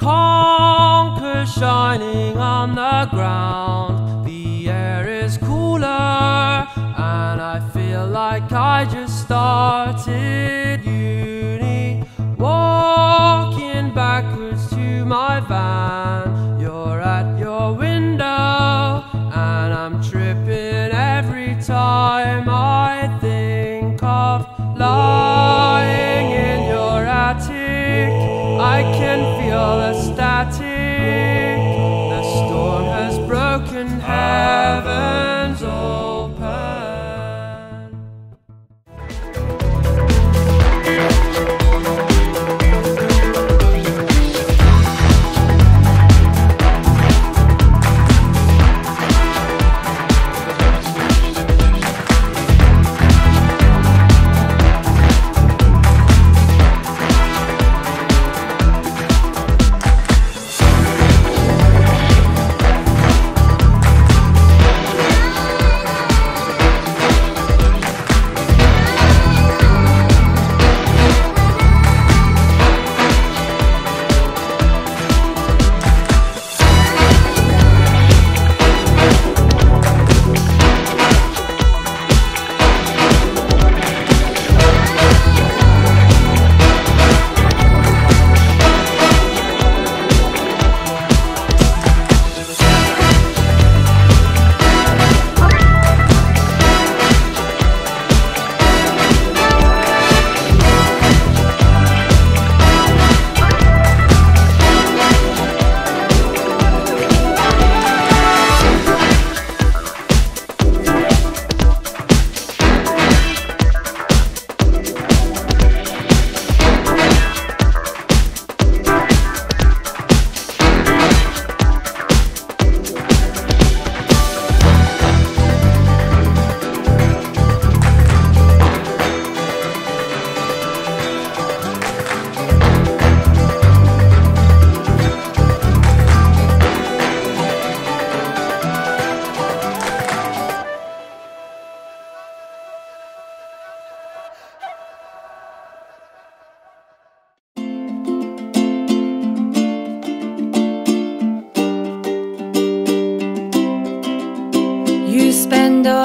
conquer shining on the ground. The air is cooler, and I feel like I just started uni. Walking backwards to my van. I can feel the static. The storm has broken heavens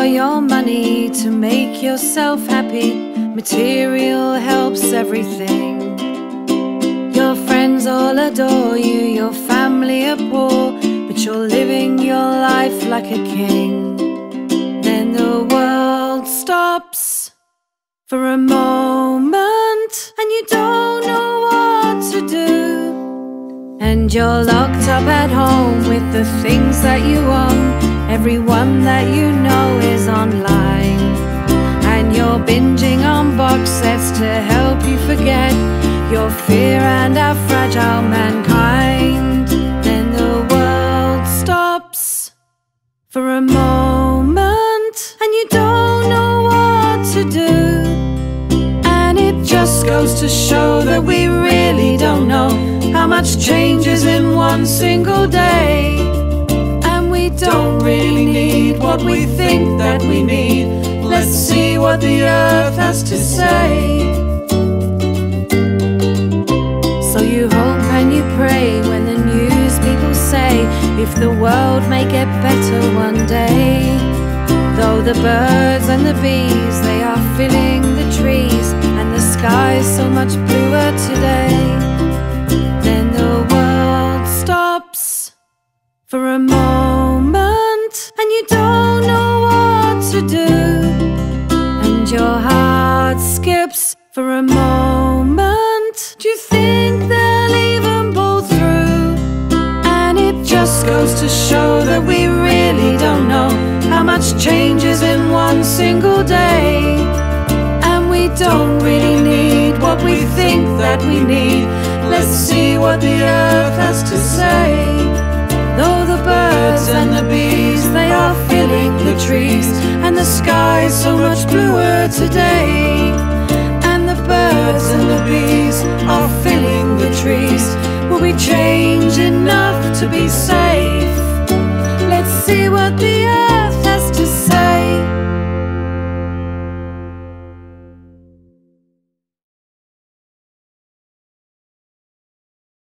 your money to make yourself happy. Material helps everything. Your friends all adore you, your family are poor, but you're living your life like a king. Then the world stops for a moment, and you don't know what to do. And you're locked up at home with the things that you own. Everyone that you know is online. And you're binging on box sets to help you forget your fear and our fragile mankind. Then the world stops for a moment, and you don't know what to do. And it just goes to show that we really don't know how much changes in one single day. What we think that we need. Let's see what the earth has to say. So you hope and you pray when the news people say if the world may get better one day. Though the birds and the bees they are filling the trees and the sky's so much bluer today. Then the world stops for a moment and you don't know what to do. And your heart skips for a moment. Do you think they'll even pull through? And it just goes to show that we really don't know how much changes in one single day. And we don't really need what we think that we need. Let's see what the earth so much bluer today.